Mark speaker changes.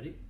Speaker 1: Ready?